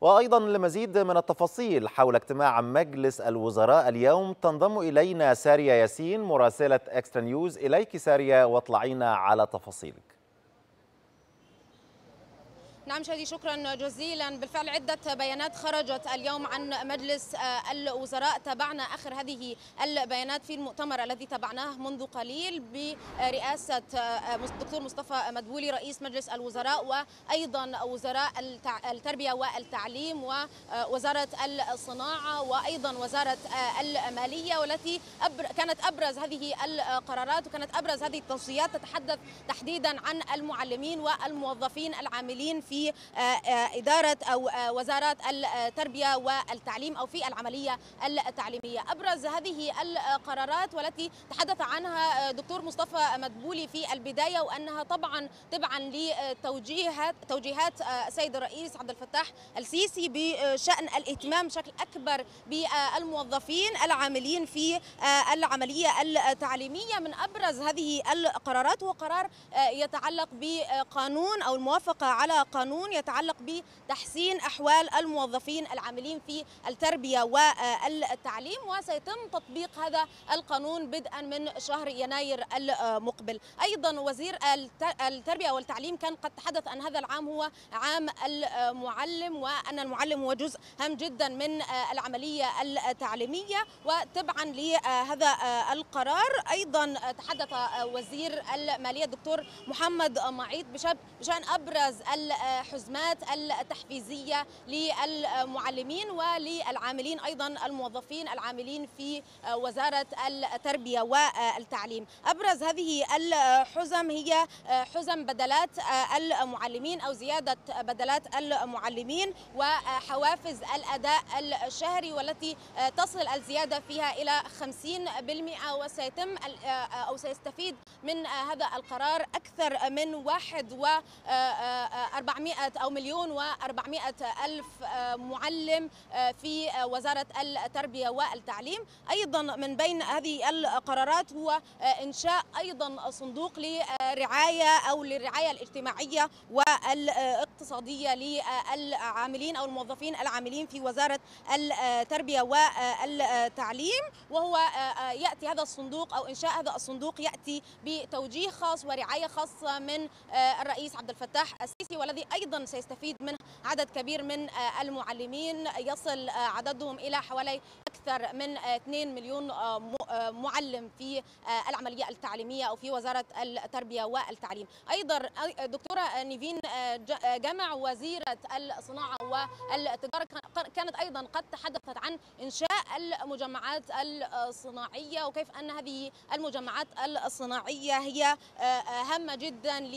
وأيضا لمزيد من التفاصيل حول اجتماع مجلس الوزراء اليوم تنضم إلينا سارية ياسين مراسلة إكسترا نيوز إليك سارية واطلعينا على تفاصيلك. نعم شادي شكرا جزيلا. بالفعل عدة بيانات خرجت اليوم عن مجلس الوزراء. تابعنا آخر هذه البيانات في المؤتمر الذي تابعناه منذ قليل برئاسة الدكتور مصطفى مدبولي رئيس مجلس الوزراء وأيضا وزراء التربية والتعليم ووزارة الصناعة وأيضا وزارة المالية والتي كانت أبرز هذه القرارات وكانت أبرز هذه التوصيات تتحدث تحديدا عن المعلمين والموظفين العاملين في في إدارة أو وزارات التربية والتعليم أو في العملية التعليمية. أبرز هذه القرارات والتي تحدث عنها دكتور مصطفى مدبولي في البداية وأنها طبعا تبعا لتوجيهات توجيهات السيد الرئيس عبد الفتاح السيسي بشأن الاهتمام بشكل أكبر بالموظفين العاملين في العملية التعليمية. من أبرز هذه القرارات هو قرار يتعلق بقانون أو الموافقة على قانون قانون يتعلق بتحسين أحوال الموظفين العاملين في التربية والتعليم وسيتم تطبيق هذا القانون بدءا من شهر يناير المقبل. أيضا وزير التربية والتعليم كان قد تحدث أن هذا العام هو عام المعلم وأن المعلم هو جزء هام جدا من العملية التعليمية وتبعا لهذا القرار. أيضا تحدث وزير المالية الدكتور محمد معيط بشأن أبرز الحزمات التحفيزية للمعلمين وللعاملين أيضا الموظفين العاملين في وزارة التربية والتعليم. أبرز هذه الحزم هي حزم بدلات المعلمين أو زيادة بدلات المعلمين وحوافز الأداء الشهري والتي تصل الزيادة فيها إلى 50% وسيتم أو سيستفيد من هذا القرار أكثر من واحد و 400 أو مليون و400 ألف معلم في وزارة التربية والتعليم. أيضا من بين هذه القرارات هو إنشاء أيضا صندوق لرعاية أو للرعاية الاجتماعية والاقتصادية للعاملين أو الموظفين العاملين في وزارة التربية والتعليم. وهو يأتي هذا الصندوق أو إنشاء هذا الصندوق يأتي بتوجيه خاص ورعاية خاصة من الرئيس عبد الفتاح السيسي والذي أيضا سيستفيد منه عدد كبير من المعلمين يصل عددهم إلى حوالي أكثر من 2 مليون معلم في العملية التعليمية أو في وزارة التربية والتعليم. أيضا دكتورة نيفين جمع وزيرة الصناعة والتجارة كانت أيضا قد تحدثت عن إنشاء المجمعات الصناعية وكيف أن هذه المجمعات الصناعية هي هامة جدا ل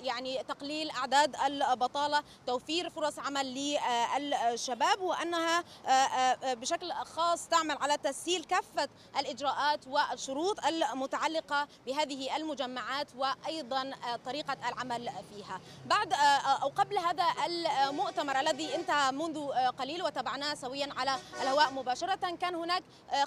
يعني تقليل أعداد البطالة توفير فرص عمل للشباب وأنها بشكل خاص تعمل على تسهيل كافة الإجراءات والشروط المتعلقة بهذه المجمعات وأيضا طريقة العمل فيها. بعد أو قبل هذا المؤتمر الذي انتهى منذ قليل وتابعناه سويا على الهواء مباشرة كان هناك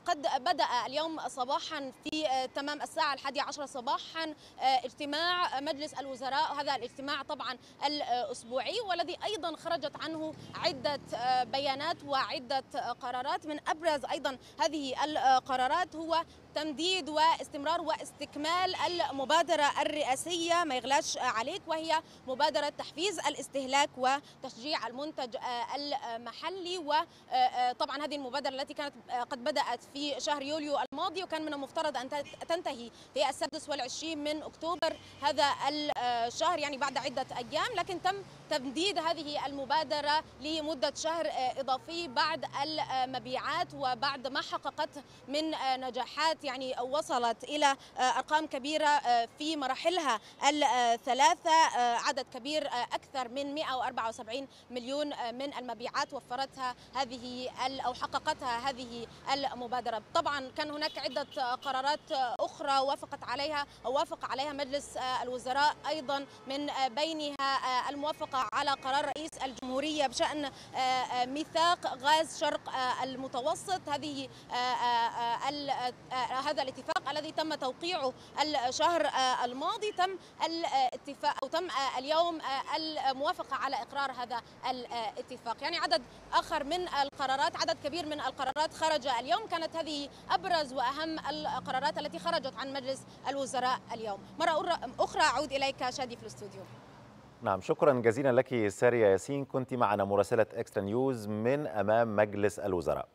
قد بدأ اليوم صباحا في تمام الساعة الحادية عشر صباحا اجتماع مجلس الوزراء هذا الاجتماع طبعا الأسبوعي والذي أيضا خرجت عنه عدة بيانات وعدة قرارات من أبرز أيضا هذه القرارات هو تمديد واستمرار واستكمال المبادرة الرئاسية. ما يغلاش عليك وهي مبادرة تحفيز الاستهلاك وتشجيع المنتج المحلي. وطبعا هذه المبادرة التي كانت قد بدأت في شهر يوليو الماضي وكان من المفترض أن تنتهي في السادس والعشرين من أكتوبر هذا الشهر يعني بعد عدة أيام. لكن تم تمديد هذه المبادرة لمدة شهر إضافي بعد المبيعات وبعد ما حققت من نجاحات يعني وصلت إلى أرقام كبيرة في مراحلها الثلاثة عدد كبير أكثر من 174 مليون من المبيعات وفرتها هذه أو حققتها هذه المبادرة. طبعا كان هناك عدة قرارات أخرى وافقت عليها أو وافق عليها مجلس الوزراء أيضا من بينها الموافقة على قرار رئيس الجمهورية بشأن ميثاق غاز شرق المتوسط. هذه هذا الاتفاق الذي تم توقيعه الشهر الماضي. تم الاتفاق أو تم اليوم الموافقة على إقرار هذا الاتفاق. يعني عدد آخر من القرارات عدد كبير من القرارات خرج اليوم. كانت هذه أبرز وأهم القرارات التي خرجت عن مجلس الوزراء اليوم. مرة أخرى أعود إليك شادي في الاستوديو. نعم شكرا جزيلا لك سارية ياسين. كنت معنا مراسلة إكسترا نيوز من أمام مجلس الوزراء.